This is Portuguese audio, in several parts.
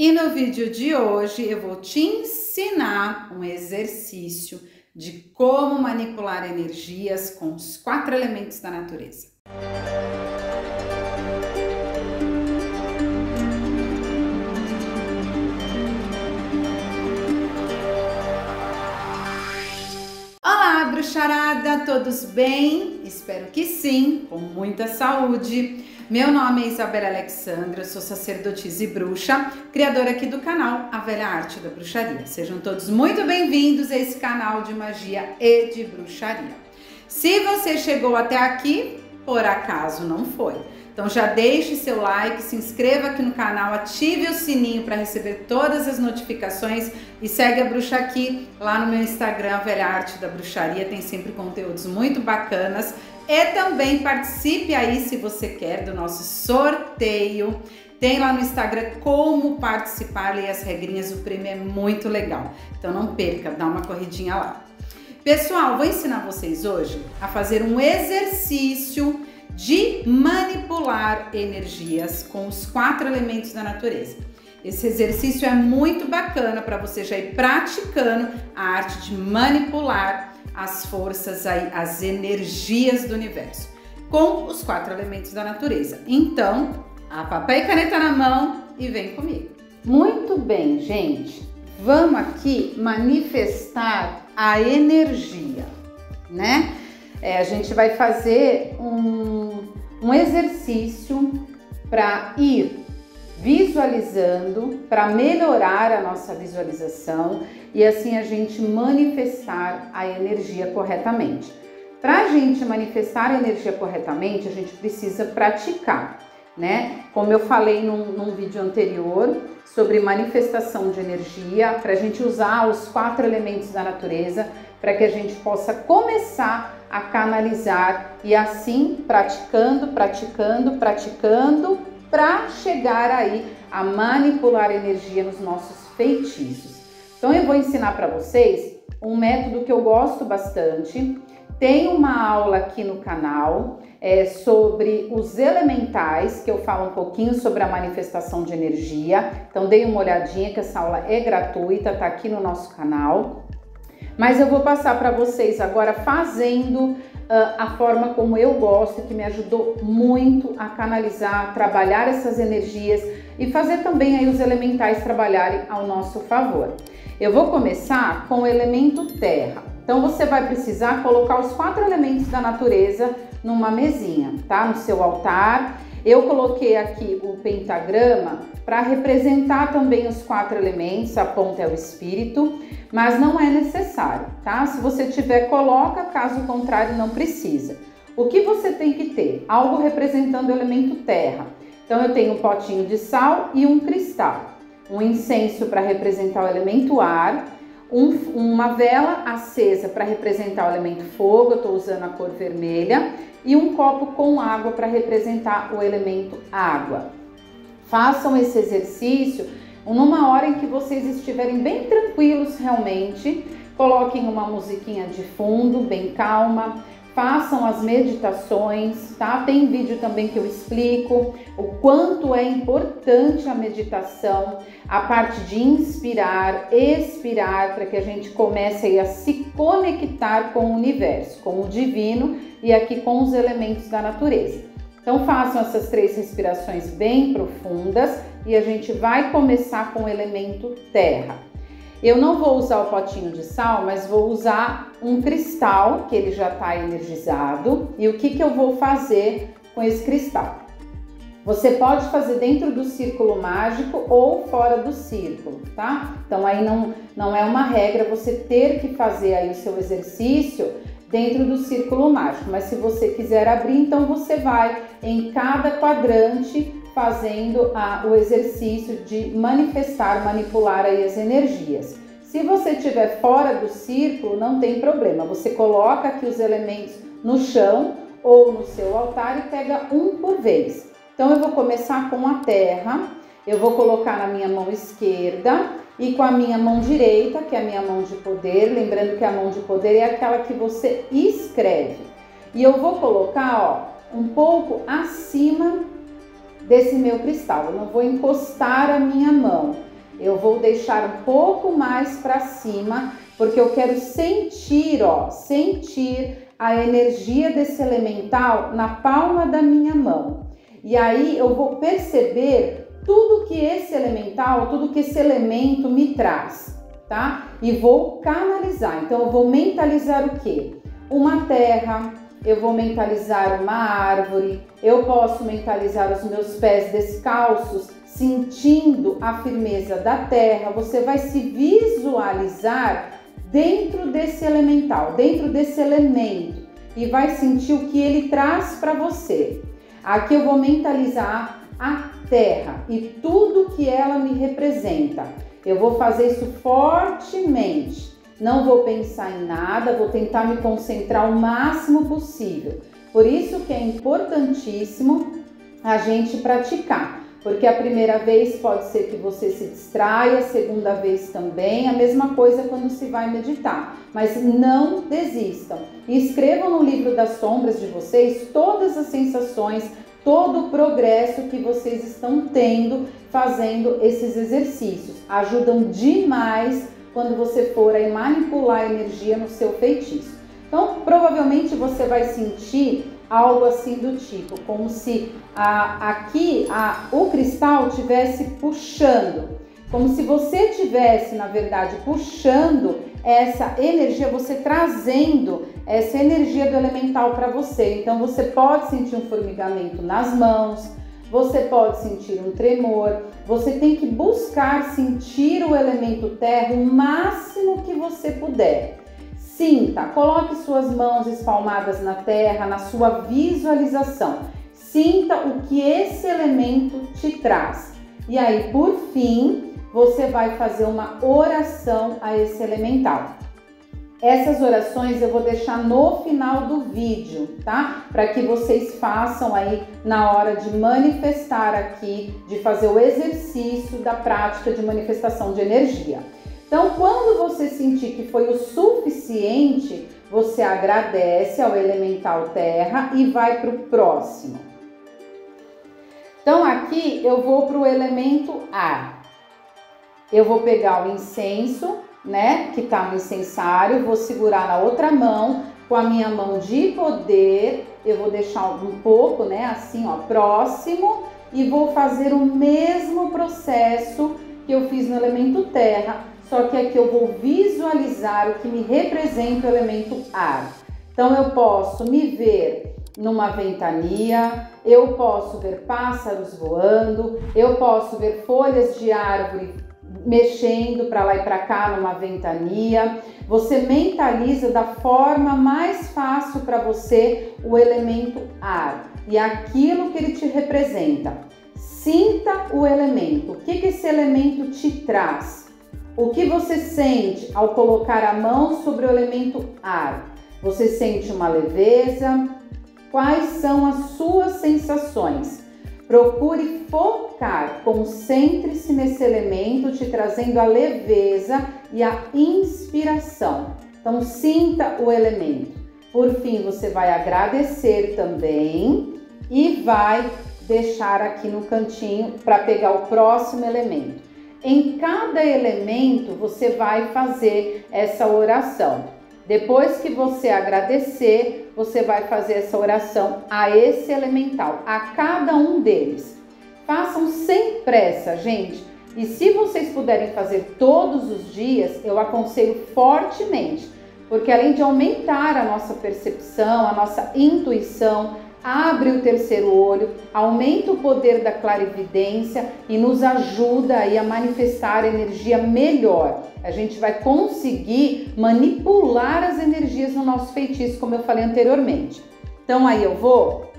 E no vídeo de hoje eu vou te ensinar um exercício de como manipular energias com os quatro elementos da natureza. Olá, todos bem? Espero que sim, com muita saúde. Meu nome é Isabela Alexandra, sou sacerdotisa e bruxa, criadora aqui do canal A Velha Arte da Bruxaria. Sejam todos muito bem-vindos a esse canal de magia e de bruxaria. Se você chegou até aqui, por acaso não foi. Então já deixe seu like, se inscreva aqui no canal, ative o sininho para receber todas as notificações e segue a Bruxa aqui lá no meu Instagram, Velha Arte da Bruxaria, tem sempre conteúdos muito bacanas e também participe aí, se você quer, do nosso sorteio. Tem lá no Instagram como participar, leia as regrinhas, o prêmio é muito legal. Então não perca, dá uma corridinha lá. Pessoal, vou ensinar vocês hoje a fazer um exercício de manipular energias com os quatro elementos da natureza. Esse exercício é muito bacana para você já ir praticando a arte de manipular as forças, as energias do universo, com os quatro elementos da natureza. Então, a papel e caneta na mão e vem comigo. Muito bem, gente. Vamos aqui manifestar a energia, né? É, a gente vai fazer um, um exercício para ir visualizando, para melhorar a nossa visualização e assim a gente manifestar a energia corretamente. Para a gente manifestar a energia corretamente, a gente precisa praticar, né? Como eu falei num, num vídeo anterior sobre manifestação de energia, para a gente usar os quatro elementos da natureza, para que a gente possa começar a canalizar e assim praticando, praticando, praticando, para chegar aí a manipular energia nos nossos feitiços. Então eu vou ensinar para vocês um método que eu gosto bastante. Tem uma aula aqui no canal é, sobre os elementais, que eu falo um pouquinho sobre a manifestação de energia. Então dei uma olhadinha que essa aula é gratuita, tá aqui no nosso canal. Mas eu vou passar para vocês agora fazendo uh, a forma como eu gosto, que me ajudou muito a canalizar, trabalhar essas energias e fazer também aí os elementais trabalharem ao nosso favor. Eu vou começar com o elemento terra. Então você vai precisar colocar os quatro elementos da natureza numa mesinha, tá? No seu altar. Eu coloquei aqui o pentagrama para representar também os quatro elementos, a ponta é o espírito, mas não é necessário, tá? Se você tiver, coloca, caso contrário, não precisa. O que você tem que ter? Algo representando o elemento terra. Então eu tenho um potinho de sal e um cristal um incenso para representar o elemento ar, um, uma vela acesa para representar o elemento fogo, eu estou usando a cor vermelha, e um copo com água para representar o elemento água. Façam esse exercício numa hora em que vocês estiverem bem tranquilos realmente. Coloquem uma musiquinha de fundo, bem calma façam as meditações, tá? Tem vídeo também que eu explico o quanto é importante a meditação, a parte de inspirar, expirar, para que a gente comece a se conectar com o universo, com o divino e aqui com os elementos da natureza. Então façam essas três respirações bem profundas e a gente vai começar com o elemento terra. Eu não vou usar o potinho de sal, mas vou usar um cristal que ele já está energizado. E o que, que eu vou fazer com esse cristal? Você pode fazer dentro do círculo mágico ou fora do círculo, tá? Então aí não, não é uma regra você ter que fazer aí o seu exercício dentro do círculo mágico, mas se você quiser abrir, então você vai em cada quadrante fazendo a, o exercício de manifestar, manipular aí as energias. Se você estiver fora do círculo, não tem problema. Você coloca aqui os elementos no chão ou no seu altar e pega um por vez. Então eu vou começar com a terra. Eu vou colocar na minha mão esquerda e com a minha mão direita, que é a minha mão de poder, lembrando que a mão de poder é aquela que você escreve. E eu vou colocar, ó, um pouco acima desse meu cristal. Eu não vou encostar a minha mão. eu vou deixar um pouco mais para cima, porque eu quero sentir, ó, sentir a energia desse elemental na palma da minha mão. E aí eu vou perceber tudo que esse elemental, tudo que esse elemento me traz, tá? E vou canalizar. Então eu vou mentalizar o quê? Uma terra, eu vou mentalizar uma árvore, eu posso mentalizar os meus pés descalços, sentindo a firmeza da terra. Você vai se visualizar dentro desse elemental, dentro desse elemento e vai sentir o que ele traz para você. Aqui eu vou mentalizar a terra e tudo que ela me representa. Eu vou fazer isso fortemente. Não vou pensar em nada, vou tentar me concentrar o máximo possível. Por isso que é importantíssimo a gente praticar, porque a primeira vez pode ser que você se distraia, a segunda vez também, a mesma coisa quando se vai meditar. Mas não desistam. E escrevam no livro das sombras de vocês todas as sensações, todo o progresso que vocês estão tendo fazendo esses exercícios. Ajudam demais quando você for aí manipular a energia no seu feitiço. Então, provavelmente você vai sentir algo assim do tipo, como se a, aqui a, o cristal estivesse puxando, como se você tivesse, na verdade, puxando essa energia, você trazendo essa energia do elemental para você. Então você pode sentir um formigamento nas mãos, você pode sentir um tremor, você tem que buscar sentir o elemento terra o máximo que você puder. Sinta, coloque suas mãos espalmadas na terra, na sua visualização. Sinta o que esse elemento te traz. E aí, por fim, você vai fazer uma oração a esse elemental. Essas orações eu vou deixar no final do vídeo, tá? Para que vocês façam aí na hora de manifestar aqui, de fazer o exercício da prática de manifestação de energia. Então, quando você sentir que foi o suficiente, você agradece ao elemental terra e vai para o próximo. Então, aqui eu vou para o elemento ar. Eu vou pegar o incenso, né, que tá no incensário, vou segurar na outra mão, com a minha mão de poder, eu vou deixar um pouco, né, assim, ó, próximo e vou fazer o mesmo processo que eu fiz no elemento terra, só que aqui eu vou visualizar o que me representa o elemento ar. Então eu posso me ver numa ventania, eu posso ver pássaros voando, eu posso ver folhas de árvore mexendo para lá e para cá numa ventania. Você mentaliza da forma mais fácil para você o elemento ar e aquilo que ele te representa. Sinta o elemento. O que, que esse elemento te traz? O que você sente ao colocar a mão sobre o elemento ar? Você sente uma leveza? Quais são as suas sensações? Procure focar, concentre-se nesse elemento, te trazendo a leveza e a inspiração. Então, sinta o elemento. Por fim, você vai agradecer também e vai deixar aqui no cantinho para pegar o próximo elemento. Em cada elemento, você vai fazer essa oração. Depois que você agradecer, você vai fazer essa oração a esse elemental, a cada um deles. Façam sem pressa, gente. E se vocês puderem fazer todos os dias, eu aconselho fortemente, porque além de aumentar a nossa percepção, a nossa intuição, abre o terceiro olho, aumenta o poder da clarividência e nos ajuda aí a manifestar energia melhor. A gente vai conseguir manipular as energias no nosso feitiço, como eu falei anteriormente. Então aí eu vou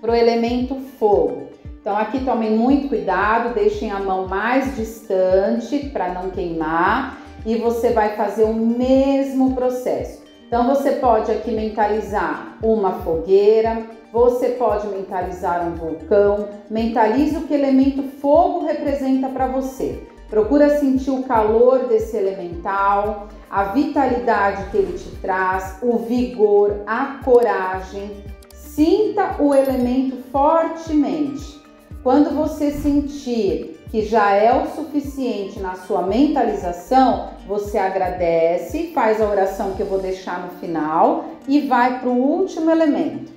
pro elemento fogo. Então aqui tomem muito cuidado, deixem a mão mais distante para não queimar e você vai fazer o mesmo processo. Então você pode aqui mentalizar uma fogueira, você pode mentalizar um vulcão, mentalize o que elemento fogo representa para você. Procura sentir o calor desse elemental, a vitalidade que ele te traz, o vigor, a coragem. Sinta o elemento fortemente. Quando você sentir que já é o suficiente na sua mentalização, você agradece, faz a oração que eu vou deixar no final e vai para o último elemento.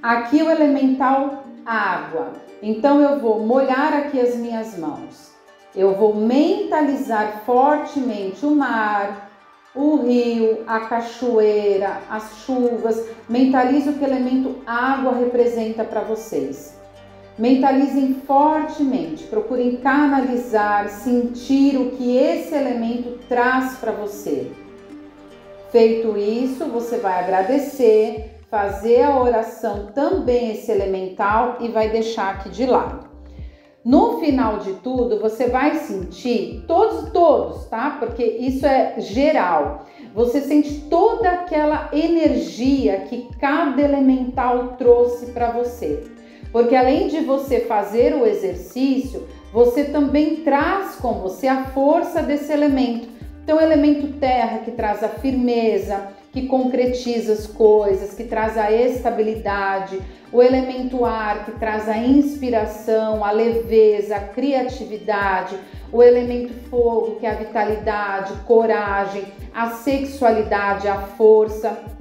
Aqui o elemental água. Então eu vou molhar aqui as minhas mãos. Eu vou mentalizar fortemente o mar, o rio, a cachoeira, as chuvas. Mentalize o que o elemento água representa para vocês. Mentalizem fortemente, procurem canalizar, sentir o que esse elemento traz para você. Feito isso, você vai agradecer, fazer a oração também esse elemental e vai deixar aqui de lado. No final de tudo, você vai sentir todos, todos, tá? Porque isso é geral. Você sente toda aquela energia que cada elemental trouxe para você. Porque além de você fazer o exercício, você também traz com você a força desse elemento. Então, o elemento terra que traz a firmeza, que concretiza as coisas, que traz a estabilidade, o elemento ar que traz a inspiração, a leveza, a criatividade, o elemento fogo que é a vitalidade, coragem, a sexualidade, a força,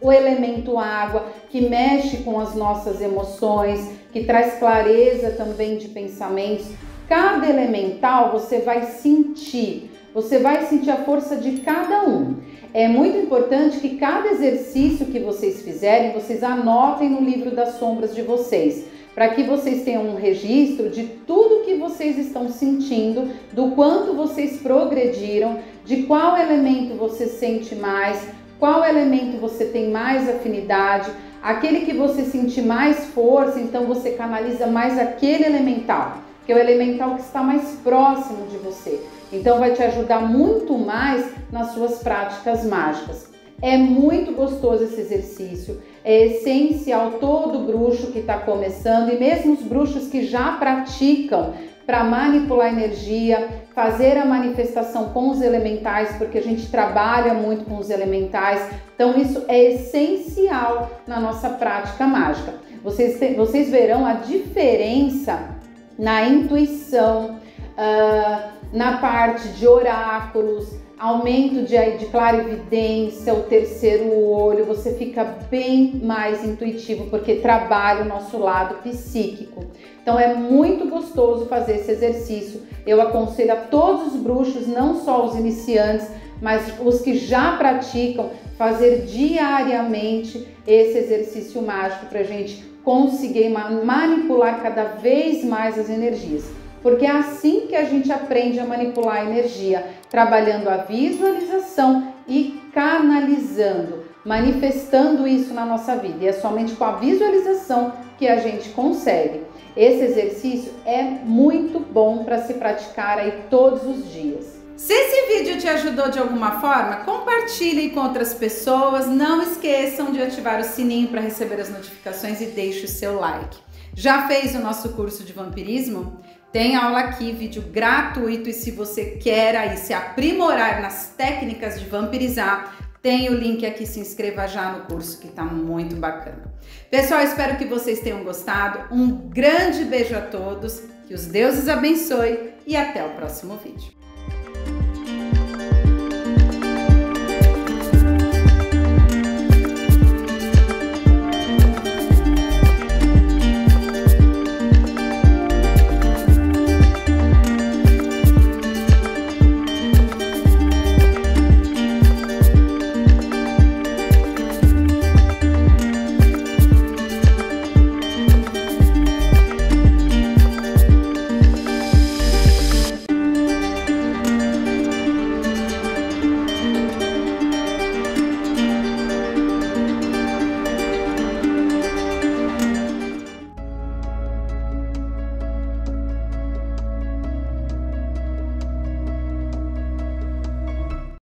o elemento água que mexe com as nossas emoções, que traz clareza também de pensamentos. Cada elemental você vai sentir, você vai sentir a força de cada um. É muito importante que cada exercício que vocês fizerem, vocês anotem no livro das sombras de vocês, para que vocês tenham um registro de tudo que vocês estão sentindo, do quanto vocês progrediram, de qual elemento você sente mais, qual elemento você tem mais afinidade, aquele que você sente mais força, então você canaliza mais aquele elemental, que é o elemental que está mais próximo de você. Então vai te ajudar muito mais nas suas práticas mágicas. É muito gostoso esse exercício, é essencial todo bruxo que está começando e mesmo os bruxos que já praticam para manipular energia, fazer a manifestação com os elementais, porque a gente trabalha muito com os elementais. Então, isso é essencial na nossa prática mágica. Vocês, vocês verão a diferença na intuição, uh, na parte de oráculos, aumento de, de clarividência, o terceiro olho, você fica bem mais intuitivo porque trabalha o nosso lado psíquico. Então é muito gostoso fazer esse exercício. Eu aconselho a todos os bruxos, não só os iniciantes, mas os que já praticam, fazer diariamente esse exercício mágico para a gente conseguir manipular cada vez mais as energias porque é assim que a gente aprende a manipular a energia, trabalhando a visualização e canalizando, manifestando isso na nossa vida. E é somente com a visualização que a gente consegue. Esse exercício é muito bom para se praticar aí todos os dias. Se esse vídeo te ajudou de alguma forma, compartilhe com outras pessoas. Não esqueçam de ativar o sininho para receber as notificações e deixe o seu like. Já fez o nosso curso de vampirismo? Tem aula aqui, vídeo gratuito e se você quer aí se aprimorar nas técnicas de vampirizar, tem o link aqui, se inscreva já no curso que tá muito bacana. Pessoal, espero que vocês tenham gostado. Um grande beijo a todos, que os deuses abençoe e até o próximo vídeo.